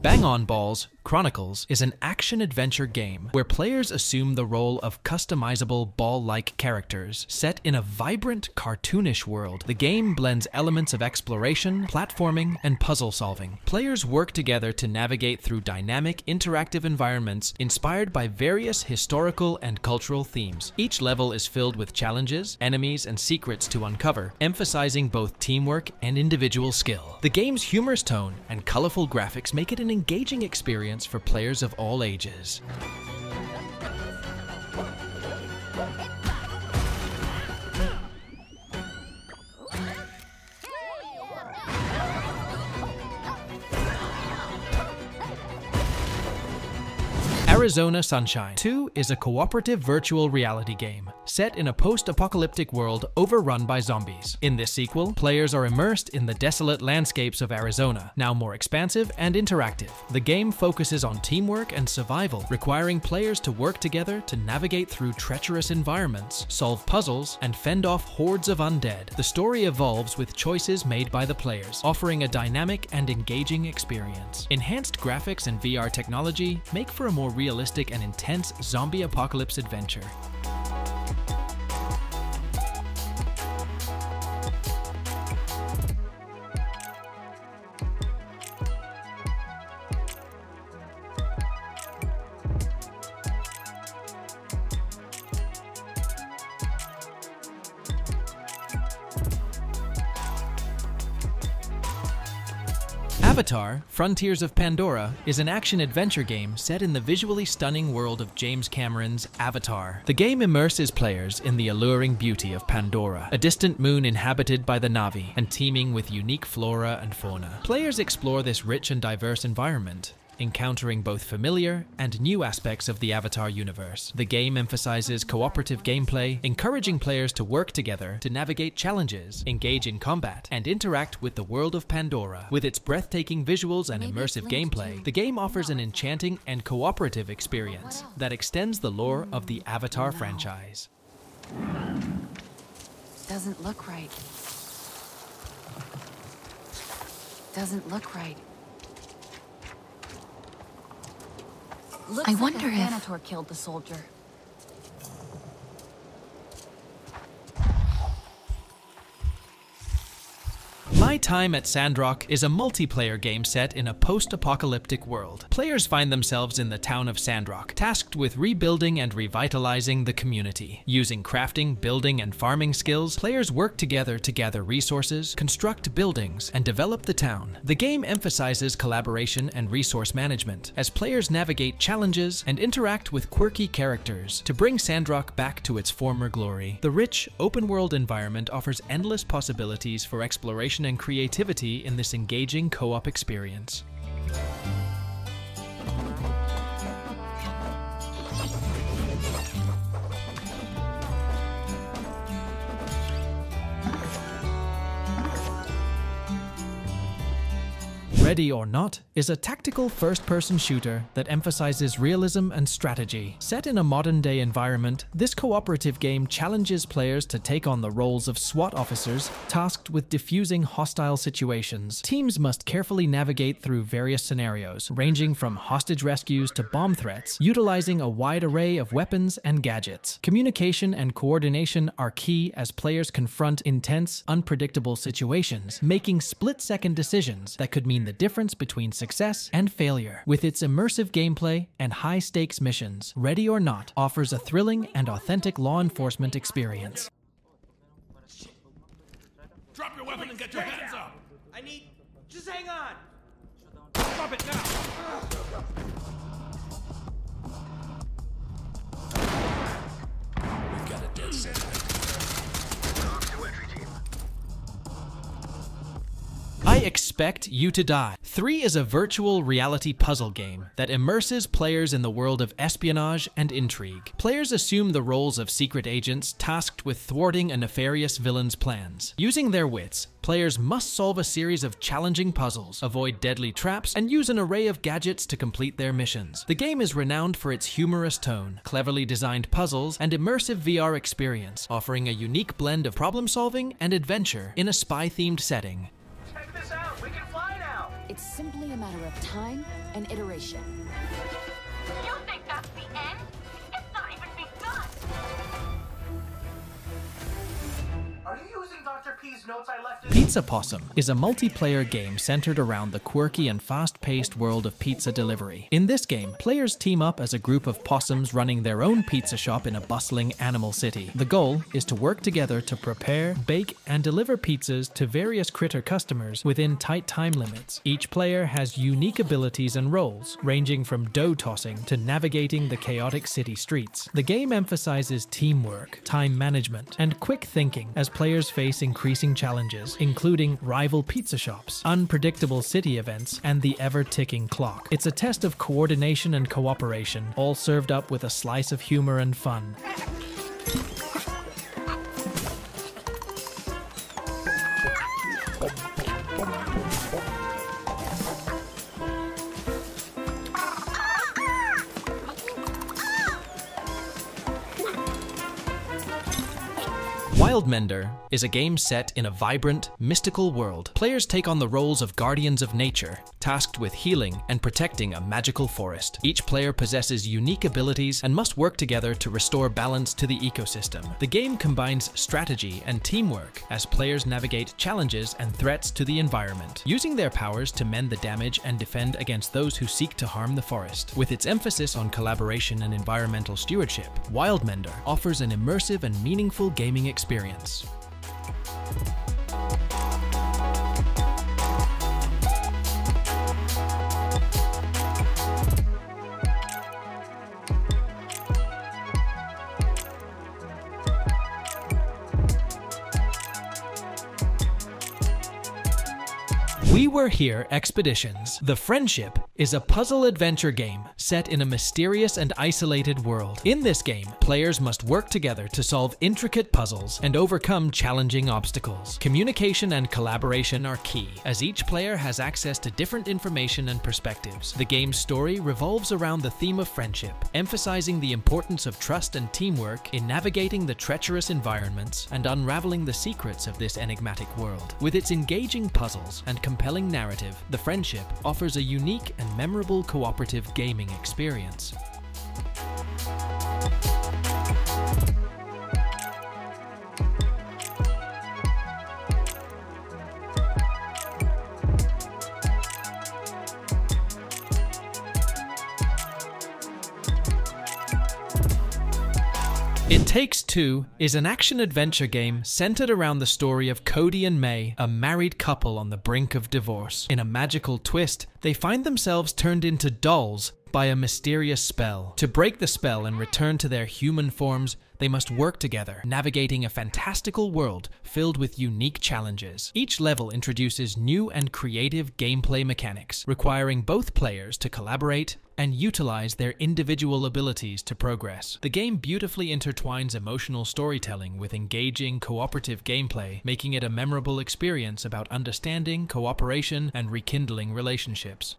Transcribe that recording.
Bang On Balls Chronicles is an action adventure game where players assume the role of customizable ball like characters. Set in a vibrant, cartoonish world, the game blends elements of exploration, platforming, and puzzle solving. Players work together to navigate through dynamic, interactive environments inspired by various historical and cultural themes. Each level is filled with challenges, enemies, and secrets to uncover, emphasizing both teamwork and individual skill. The game's humorous tone and colorful graphics make it an engaging experience for players of all ages. Arizona Sunshine 2 is a cooperative virtual reality game set in a post-apocalyptic world overrun by zombies. In this sequel, players are immersed in the desolate landscapes of Arizona, now more expansive and interactive. The game focuses on teamwork and survival, requiring players to work together to navigate through treacherous environments, solve puzzles, and fend off hordes of undead. The story evolves with choices made by the players, offering a dynamic and engaging experience. Enhanced graphics and VR technology make for a more realistic and intense zombie apocalypse adventure. Avatar Frontiers of Pandora is an action adventure game set in the visually stunning world of James Cameron's Avatar. The game immerses players in the alluring beauty of Pandora, a distant moon inhabited by the Na'vi and teeming with unique flora and fauna. Players explore this rich and diverse environment, encountering both familiar and new aspects of the Avatar universe. The game emphasizes cooperative gameplay, encouraging players to work together to navigate challenges, engage in combat, and interact with the world of Pandora. With its breathtaking visuals and immersive gameplay, the game offers an enchanting and cooperative experience that extends the lore of the Avatar franchise. Doesn't look right. Doesn't look right. Looks I wonder a if- Thanator killed the soldier. My Time at Sandrock is a multiplayer game set in a post-apocalyptic world. Players find themselves in the town of Sandrock, tasked with rebuilding and revitalizing the community. Using crafting, building, and farming skills, players work together to gather resources, construct buildings, and develop the town. The game emphasizes collaboration and resource management as players navigate challenges and interact with quirky characters to bring Sandrock back to its former glory. The rich, open-world environment offers endless possibilities for exploration and creativity in this engaging co-op experience. Ready or Not is a tactical first person shooter that emphasizes realism and strategy. Set in a modern day environment, this cooperative game challenges players to take on the roles of SWAT officers tasked with diffusing hostile situations. Teams must carefully navigate through various scenarios, ranging from hostage rescues to bomb threats, utilizing a wide array of weapons and gadgets. Communication and coordination are key as players confront intense, unpredictable situations, making split second decisions that could mean the difference between success and failure. With its immersive gameplay and high stakes missions, Ready or Not offers a thrilling and authentic law enforcement experience. Drop your weapon and get your hands up! I need. Just hang on. Drop it now. Expect You to Die. 3 is a virtual reality puzzle game that immerses players in the world of espionage and intrigue. Players assume the roles of secret agents tasked with thwarting a nefarious villain's plans. Using their wits, players must solve a series of challenging puzzles, avoid deadly traps, and use an array of gadgets to complete their missions. The game is renowned for its humorous tone, cleverly designed puzzles, and immersive VR experience, offering a unique blend of problem solving and adventure in a spy themed setting. It's simply a matter of time and iteration. Pizza Possum is a multiplayer game centered around the quirky and fast paced world of pizza delivery. In this game, players team up as a group of possums running their own pizza shop in a bustling animal city. The goal is to work together to prepare, bake, and deliver pizzas to various critter customers within tight time limits. Each player has unique abilities and roles, ranging from dough tossing to navigating the chaotic city streets. The game emphasizes teamwork, time management, and quick thinking as players face increasing challenges, including rival pizza shops, unpredictable city events, and the ever ticking clock. It's a test of coordination and cooperation, all served up with a slice of humor and fun. Wildmender is a game set in a vibrant, mystical world. Players take on the roles of guardians of nature, tasked with healing and protecting a magical forest. Each player possesses unique abilities and must work together to restore balance to the ecosystem. The game combines strategy and teamwork as players navigate challenges and threats to the environment, using their powers to mend the damage and defend against those who seek to harm the forest. With its emphasis on collaboration and environmental stewardship, Wildmender offers an immersive and meaningful gaming experience. We Were Here Expeditions. The Friendship is a puzzle adventure game set in a mysterious and isolated world. In this game, players must work together to solve intricate puzzles and overcome challenging obstacles. Communication and collaboration are key, as each player has access to different information and perspectives. The game's story revolves around the theme of friendship, emphasizing the importance of trust and teamwork in navigating the treacherous environments and unraveling the secrets of this enigmatic world. With its engaging puzzles and compelling narrative, The Friendship offers a unique and memorable cooperative gaming experience. It Takes Two is an action adventure game centered around the story of Cody and May, a married couple on the brink of divorce. In a magical twist, they find themselves turned into dolls by a mysterious spell. To break the spell and return to their human forms, they must work together, navigating a fantastical world filled with unique challenges. Each level introduces new and creative gameplay mechanics, requiring both players to collaborate and utilize their individual abilities to progress. The game beautifully intertwines emotional storytelling with engaging, cooperative gameplay, making it a memorable experience about understanding, cooperation, and rekindling relationships.